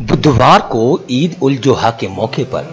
बुधवार को ईद उल जोहा के मौके पर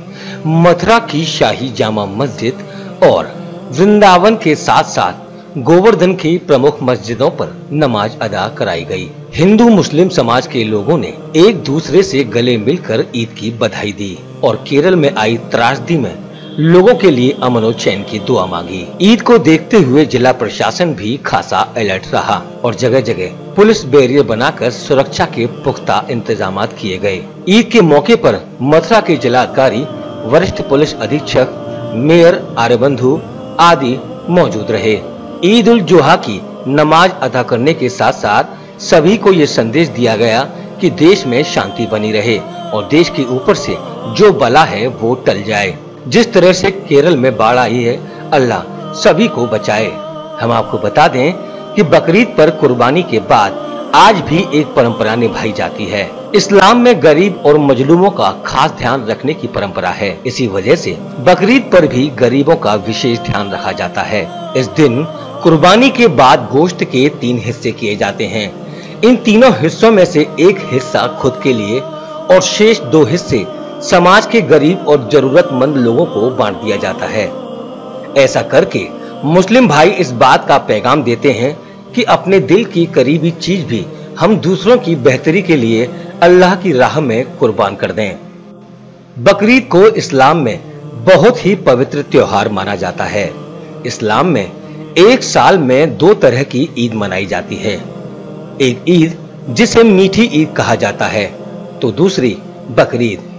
मथुरा की शाही जामा मस्जिद और वृंदावन के साथ साथ गोवर्धन की प्रमुख मस्जिदों पर नमाज़ अदा कराई गई। हिंदू मुस्लिम समाज के लोगों ने एक दूसरे से गले मिलकर ईद की बधाई दी और केरल में आई त्रासदी में लोगों के लिए अमन और चैन की दुआ मांगी। ईद को देखते हुए जिला प्रशासन भी खासा अलर्ट रहा और जगह जगह पुलिस बैरियर बनाकर सुरक्षा के पुख्ता इंतज़ाम किए गए। ईद के मौके पर मथुरा के जिलाधिकारी, वरिष्ठ पुलिस अधीक्षक, मेयर आर्यबंधु आदि मौजूद रहे। ईद उल जुहा की नमाज़ अदा करने के साथ साथ सभी को ये संदेश दिया गया कि देश में शांति बनी रहे और देश के ऊपर से जो बला है वो टल जाए। जिस तरह से केरल में बाढ़ आई है, अल्लाह सभी को बचाए। हम आपको बता दें कि बकरीद पर कुर्बानी के बाद आज भी एक परंपरा निभाई जाती है। इस्लाम में गरीब और मजलूमों का खास ध्यान रखने की परंपरा है। इसी वजह से बकरीद पर भी गरीबों का विशेष ध्यान रखा जाता है। इस दिन कुर्बानी के बाद गोश्त के तीन हिस्से किए जाते हैं। इन तीनों हिस्सों में से एक हिस्सा खुद के लिए और शेष दो हिस्से समाज के गरीब और जरूरतमंद लोगों को बांट दिया जाता है। ऐसा करके मुस्लिम भाई इस बात का पैगाम देते हैं कि अपने दिल की करीबी चीज़ भी हम दूसरों की बेहतरी के लिए अल्लाह की राह में कुर्बान कर दें। बकरीद को इस्लाम में बहुत ही पवित्र त्योहार माना जाता है। इस्लाम में एक साल में दो तरह की ईद मनाई जाती है। एक ईद जिसे मीठी ईद कहा जाता है तो दूसरी बकरीद।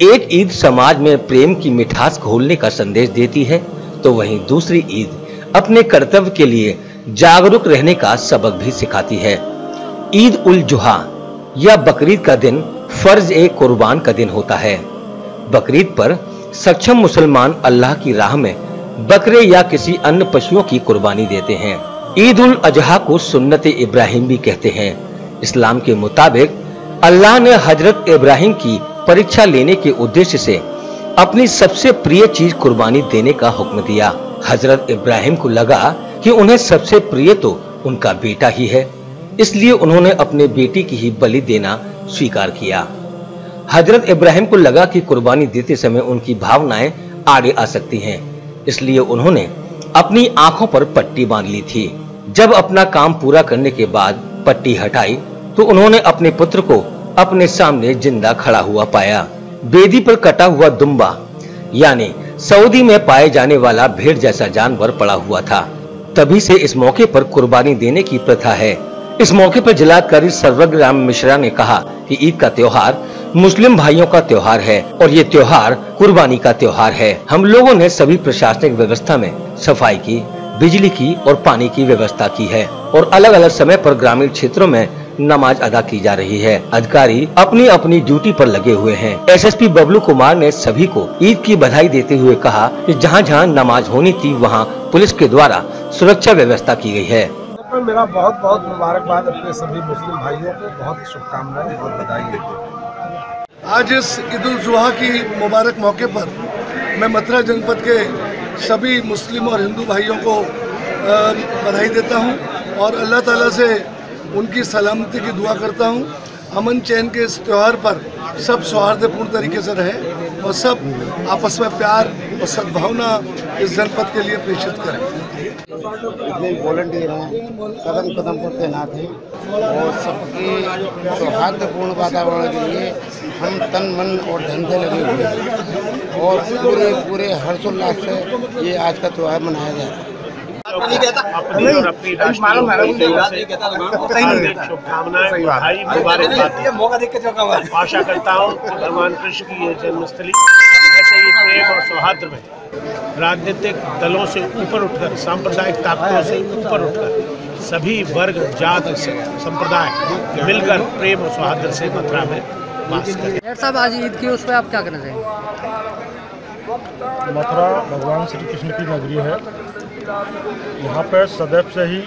एक ईद समाज में प्रेम की मिठास घोलने का संदेश देती है तो वहीं दूसरी ईद अपने कर्तव्य के लिए जागरूक रहने का सबक भी सिखाती है। ईद उल जुहा या बकरीद का दिन फ़र्ज़ ए कुर्बान का दिन होता है। बकरीद पर सक्षम मुसलमान अल्लाह की राह में बकरे या किसी अन्य पशुओं की कुर्बानी देते हैं। ईद उल अजहा को सुन्नत इब्राहिम भी कहते हैं। इस्लाम के मुताबिक अल्लाह ने हज़रत इब्राहिम की परीक्षा लेने के उद्देश्य से अपनी सबसे प्रिय चीज़ कुर्बानी देने का हुक्म दिया। हज़रत इब्राहिम को लगा कि उन्हें सबसे प्रिय तो उनका बेटा ही है। इसलिए उन्होंने अपने बेटी की ही बलि देना स्वीकार किया। हज़रत इब्राहिम को लगा कि कुर्बानी देते समय उनकी भावनाएँ आगे आ सकती हैं। इसलिए उन्होंने अपनी आँखों पर पट्टी बाँध ली थी। जब अपना काम पूरा करने के बाद पट्टी हटाई तो उन्होंने अपने पुत्र को अपने सामने ज़िंदा खड़ा हुआ पाया। बेदी पर कटा हुआ दुम्बा यानी सऊदी में पाए जाने वाला भेड़ जैसा जानवर पड़ा हुआ था। तभी से इस मौके पर कुर्बानी देने की प्रथा है। इस मौके पर जिलाधिकारी सर्वग्राम मिश्रा ने कहा कि ईद का त्योहार मुस्लिम भाइयों का त्योहार है और ये त्योहार कुर्बानी का त्योहार है। हम लोगों ने सभी प्रशासनिक व्यवस्था में सफ़ाई की, बिजली की और पानी की व्यवस्था की है और अलग अलग समय पर ग्रामीण क्षेत्रों में नमाज़ अदा की जा रही है। अधिकारी अपनी अपनी ड्यूटी पर लगे हुए हैं। एसएसपी बबलू कुमार ने सभी को ईद की बधाई देते हुए कहा कि जहाँ जहाँ नमाज़ होनी थी, वहाँ पुलिस के द्वारा सुरक्षा व्यवस्था की गई है। मेरा बहुत बहुत मुबारकबाद अपने सभी मुस्लिम भाइयों को। बहुत शुभकामनाएँ और बधाई आज इस ईद उल जुहा की मुबारक मौके पर मैं मथुरा जनपद के सभी मुस्लिम और हिंदू भाइयों को बधाई देता हूँ और अल्लाह ताला से उनकी सलामती की दुआ करता हूँ। अमन चैन के इस त्यौहार पर सब सौहार्दपूर्ण तरीके से रहे और सब आपस में प्यार और सद्भावना इस जनपद के लिए प्रेषित करें। जितने वॉल्टियर हैं कदम कदम पर तैनात हैं और सबके सौहार्दपूर्ण वातावरण के लिए हम तन, मन और धन से लगे हुए हैं और पूरे पूरे हर्षोल्लास से ये आज का त्यौहार मनाया जा रहा है अपनी और अपनी शुभकामनाएँ मुबारकबाद आशा करता हूँ भगवान कृष्ण की ये जन्मस्थली ऐसे ही प्रेम और सौहार्द में राजनीतिक दलों से ऊपर उठकर सांप्रदायिक ताकतों से ऊपर उठकर सभी वर्ग जात संप्रदाय मिलकर प्रेम और सौहार्द से मथुरा में करें। साहब आज ईद की उस पर आप क्या करना चाहेंगे? मथुरा भगवान श्री कृष्ण की नगरी है। यहाँ पर सदैव से ही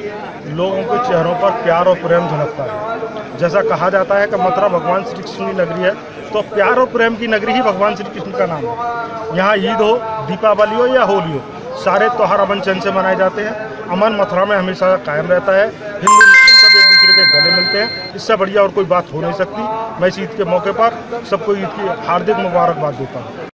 लोगों के चेहरों पर प्यार और प्रेम झलकता है। जैसा कहा जाता है कि मथुरा भगवान श्री कृष्ण की नगरी है तो प्यार और प्रेम की नगरी ही भगवान श्री कृष्ण का नाम है। यहाँ ईद हो, दीपावली हो या होली हो, सारे त्यौहार अमन चैन से मनाए जाते हैं। अमन मथुरा में हमेशा कायम रहता है। हिंदू, मुस्लिम सब एक दूसरे के गले मिलते हैं। इससे बढ़िया और कोई बात हो नहीं सकती। मैं इस ईद के मौके पर सबको ईद की हार्दिक मुबारकबाद देता हूँ।